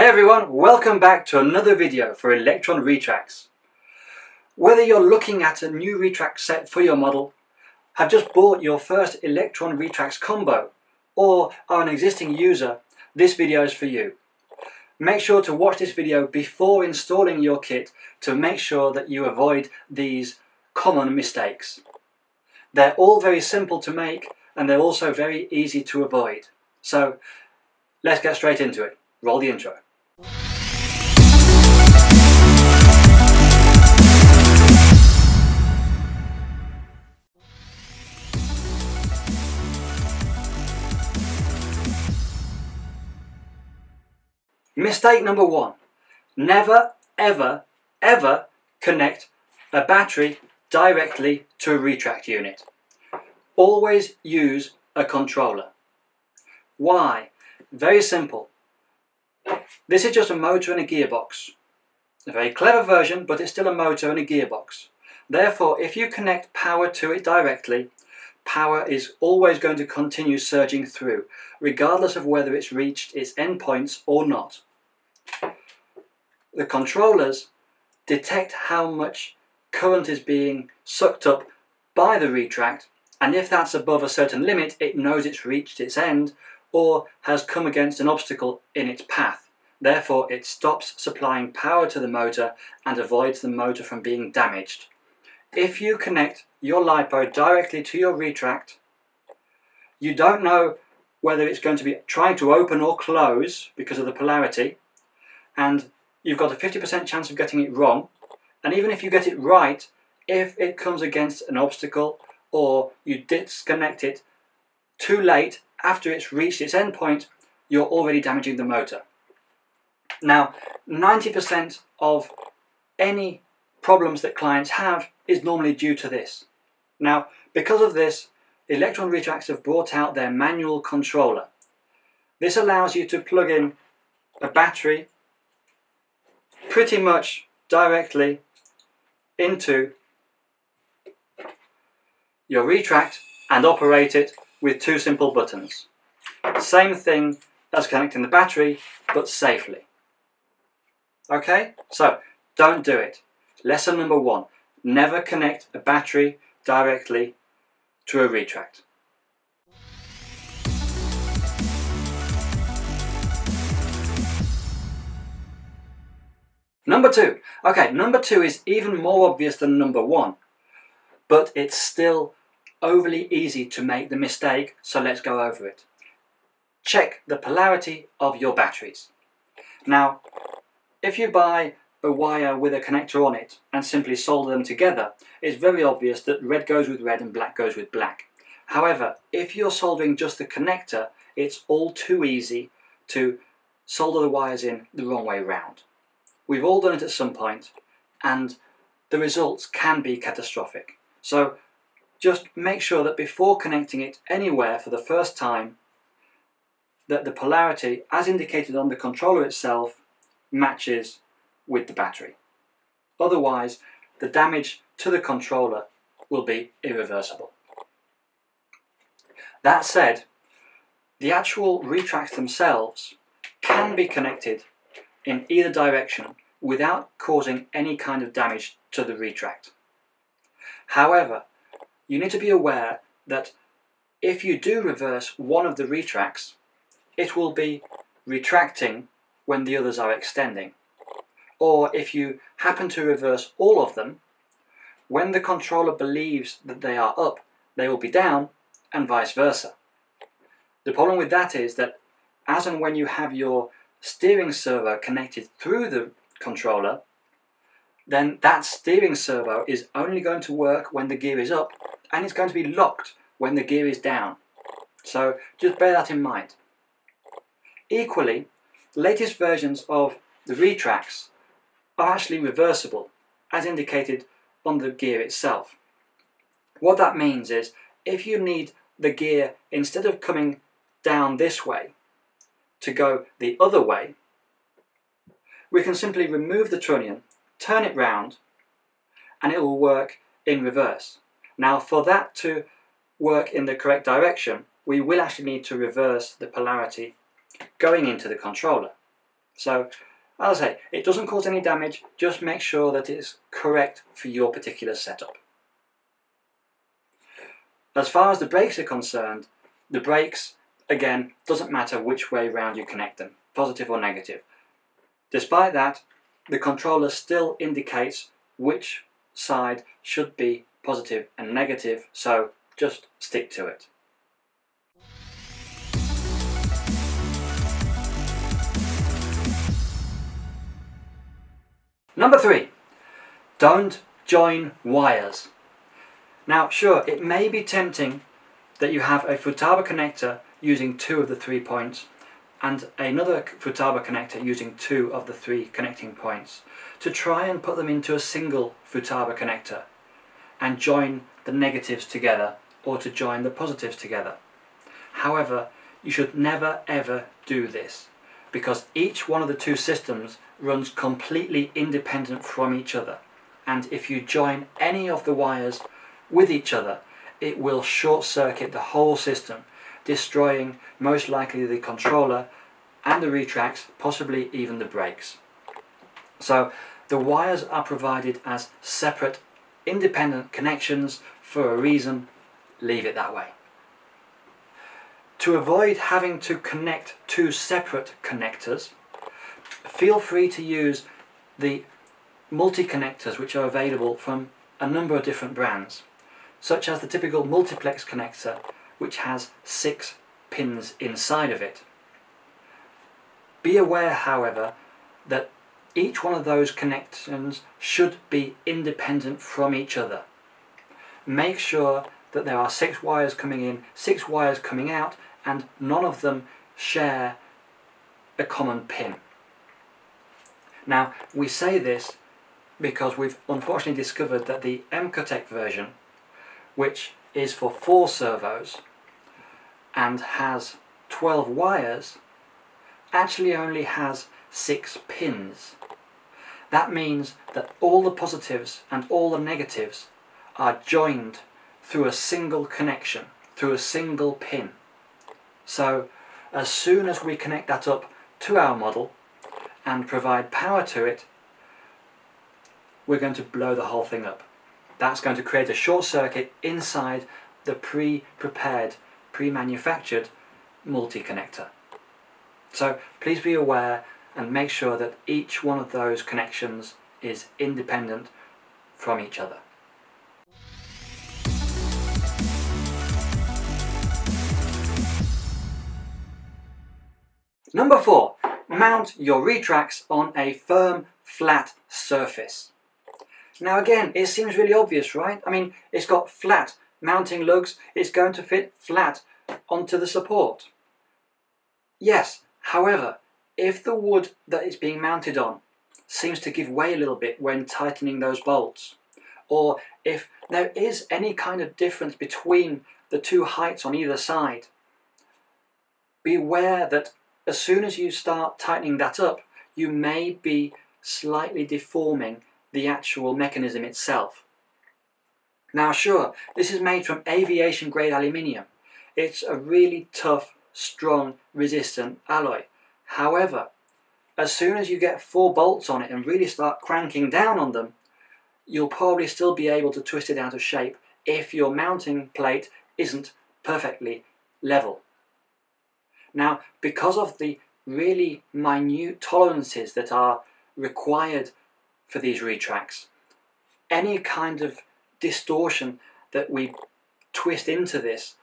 Hey everyone, welcome back to another video for Electron Retracts. Whether you're looking at a new retract set for your model, have just bought your first Electron Retracts combo, or are an existing user, this video is for you. Make sure to watch this video before installing your kit to make sure that you avoid these common mistakes. They're all very simple to make and they're also very easy to avoid. So let's get straight into it. Roll the intro. Mistake number one. Never, ever, ever connect a battery directly to a retract unit. Always use a controller. Why? Very simple. This is just a motor and a gearbox. A very clever version, but it's still a motor and a gearbox. Therefore, if you connect power to it directly, power is always going to continue surging through, regardless of whether it's reached its endpoints or not. The controllers detect how much current is being sucked up by the retract, and if that's above a certain limit, it knows it's reached its end or has come against an obstacle in its path. Therefore, it stops supplying power to the motor and avoids the motor from being damaged. If you connect your LiPo directly to your retract, you don't know whether it's going to be trying to open or close because of the polarity, and you've got a 50% chance of getting it wrong. And even if you get it right, if it comes against an obstacle or you disconnect it too late after it's reached its endpoint, you're already damaging the motor. Now, 90% of any problems that clients have is normally due to this. Now, because of this, Electron Retracts have brought out their manual controller. This allows you to plug in a battery pretty much directly into your retract and operate it with two simple buttons. Same thing as connecting the battery, but safely. Okay, so don't do it. Lesson number one, never connect a battery directly to a retract. Number two. Okay, number two is even more obvious than number one, but it's still overly easy to make the mistake, so let's go over it. Check the polarity of your batteries. Now, if you buy a wire with a connector on it and simply solder them together, it's very obvious that red goes with red and black goes with black. However, if you're soldering just the connector, it's all too easy to solder the wires in the wrong way round. We've all done it at some point, and the results can be catastrophic. So just make sure that before connecting it anywhere for the first time, that the polarity, as indicated on the controller itself, matches with the battery. Otherwise, the damage to the controller will be irreversible. That said, the actual retracts themselves can be connected in either direction without causing any kind of damage to the retract. However, you need to be aware that if you do reverse one of the retracts, it will be retracting when the others are extending. Or if you happen to reverse all of them, when the controller believes that they are up, they will be down, and vice versa. The problem with that is that as and when you have your steering servo connected through the controller, then that steering servo is only going to work when the gear is up and it's going to be locked when the gear is down. So just bear that in mind. Equally, the latest versions of the retracts are actually reversible, as indicated on the gear itself. What that means is, if you need the gear, instead of coming down this way, to go the other way, we can simply remove the trunnion, turn it round, and it will work in reverse. Now for that to work in the correct direction, we will actually need to reverse the polarity going into the controller. So, as I say, it doesn't cause any damage, just make sure that it's correct for your particular setup. As far as the brakes are concerned, the brakes, again, doesn't matter which way round you connect them, positive or negative. Despite that, the controller still indicates which side should be positive and negative, so just stick to it. Number three, don't join wires. Now, sure, it may be tempting that you have a Futaba connector using two of the three points and another Futaba connector using two of the three connecting points to try and put them into a single Futaba connector and join the negatives together or to join the positives together. However, you should never ever do this because each one of the two systems runs completely independent from each other and if you join any of the wires with each other it will short circuit the whole system destroying most likely the controller and the retracts, possibly even the brakes. So the wires are provided as separate independent connections for a reason, leave it that way. To avoid having to connect two separate connectors, feel free to use the multi-connectors which are available from a number of different brands, such as the typical multiplex connector which has six pins inside of it. Be aware, however, that each one of those connections should be independent from each other. Make sure that there are six wires coming in, six wires coming out, and none of them share a common pin. Now, we say this because we've unfortunately discovered that the Emcotec version, which is for four servos and has 12 wires, actually only has six pins. That means that all the positives and all the negatives are joined through a single connection, through a single pin. So as soon as we connect that up to our model and provide power to it, we're going to blow the whole thing up. That's going to create a short circuit inside the pre-prepared, pre-manufactured multi-connector. So please be aware and make sure that each one of those connections is independent from each other. Number four, mount your retracts on a firm, flat surface. Now again, it seems really obvious, right? I mean, it's got flat mounting lugs, it's going to fit flat onto the support. Yes, However, if the wood that it's being mounted on seems to give way a little bit when tightening those bolts, or if there is any kind of difference between the two heights on either side, beware that as soon as you start tightening that up, you may be slightly deforming the actual mechanism itself. Now sure, this is made from aviation grade aluminium. It's a really tough strong, resistant alloy. However, as soon as you get four bolts on it and really start cranking down on them, you'll probably still be able to twist it out of shape if your mounting plate isn't perfectly level. Now, because of the really minute tolerances that are required for these retracts, any kind of distortion that we twist into this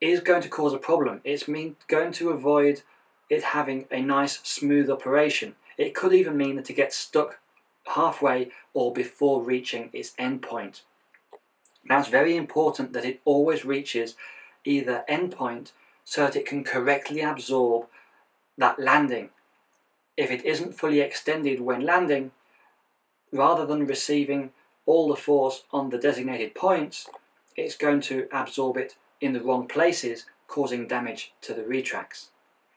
is going to cause a problem. It's mean, going to avoid it having a nice smooth operation. It could even mean that it gets stuck halfway or before reaching its endpoint. Now it's very important that it always reaches either endpoint so that it can correctly absorb that landing. If it isn't fully extended when landing, rather than receiving all the force on the designated points, it's going to absorb it in the wrong places, causing damage to the retracts.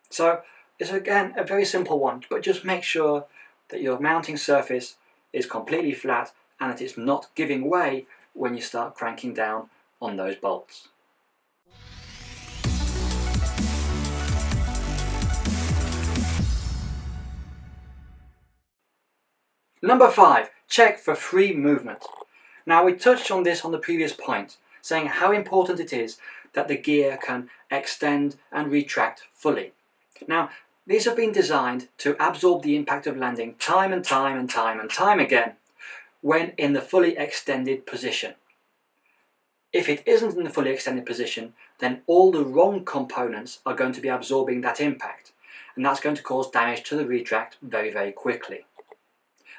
So it's again a very simple one, but just make sure that your mounting surface is completely flat and that it's not giving way when you start cranking down on those bolts. Number five, check for free movement. Now we touched on this on the previous point, saying how important it is that the gear can extend and retract fully. Now, these have been designed to absorb the impact of landing time and time and time and time again when in the fully extended position. If it isn't in the fully extended position, then all the wrong components are going to be absorbing that impact, and that's going to cause damage to the retract very, very quickly.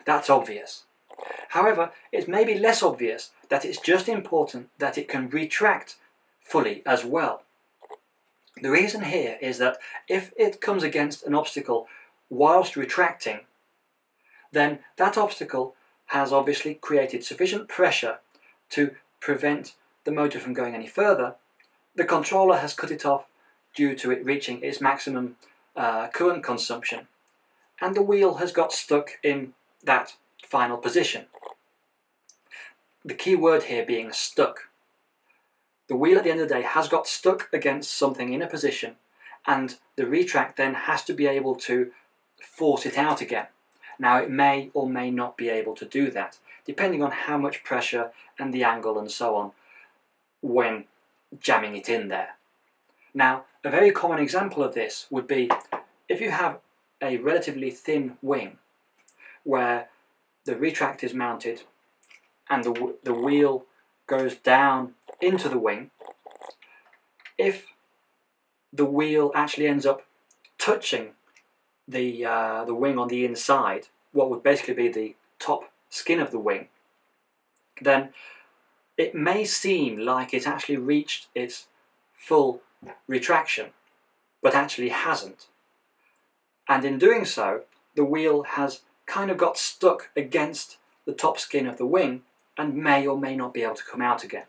That's obvious. However, it may be less obvious that it's just important that it can retract fully as well. The reason here is that if it comes against an obstacle whilst retracting, then that obstacle has obviously created sufficient pressure to prevent the motor from going any further. The controller has cut it off due to it reaching its maximum uh, current consumption, and the wheel has got stuck in that final position. The key word here being stuck. The wheel at the end of the day has got stuck against something in a position and the retract then has to be able to force it out again. Now it may or may not be able to do that, depending on how much pressure and the angle and so on when jamming it in there. Now, a very common example of this would be if you have a relatively thin wing where the retract is mounted and the, the wheel goes down into the wing, if the wheel actually ends up touching the, uh, the wing on the inside, what would basically be the top skin of the wing, then it may seem like it actually reached its full retraction, but actually hasn't. And in doing so, the wheel has kind of got stuck against the top skin of the wing and may or may not be able to come out again.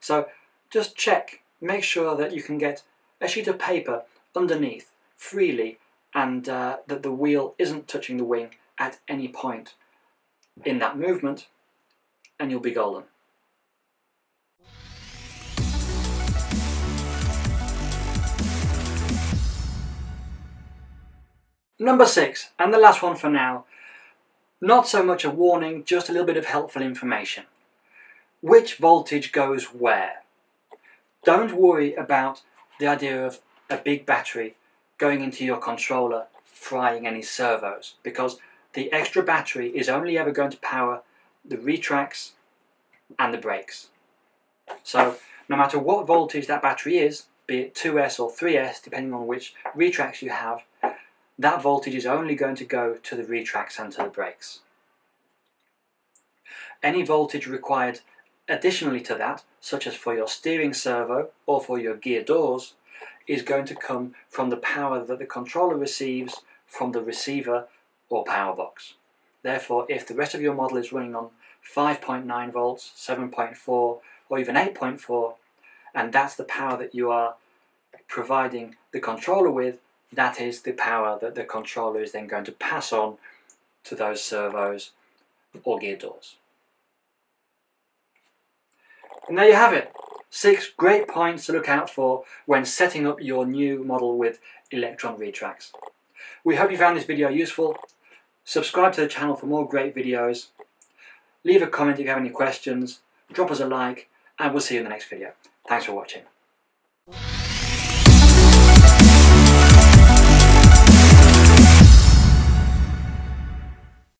So just check, make sure that you can get a sheet of paper underneath freely and uh, that the wheel isn't touching the wing at any point in that movement and you'll be golden. Number six, and the last one for now, not so much a warning, just a little bit of helpful information. Which voltage goes where? Don't worry about the idea of a big battery going into your controller frying any servos because the extra battery is only ever going to power the retracts and the brakes. So no matter what voltage that battery is, be it 2S or 3S depending on which retracts you have, that voltage is only going to go to the retracts and to the brakes. Any voltage required additionally to that, such as for your steering servo or for your gear doors, is going to come from the power that the controller receives from the receiver or power box. Therefore, if the rest of your model is running on 5.9 volts, 7.4 or even 8.4, and that's the power that you are providing the controller with, that is the power that the controller is then going to pass on to those servos or gear doors. And there you have it. Six great points to look out for when setting up your new model with Electron retracts. We hope you found this video useful. Subscribe to the channel for more great videos. Leave a comment if you have any questions. Drop us a like and we'll see you in the next video. Thanks for watching.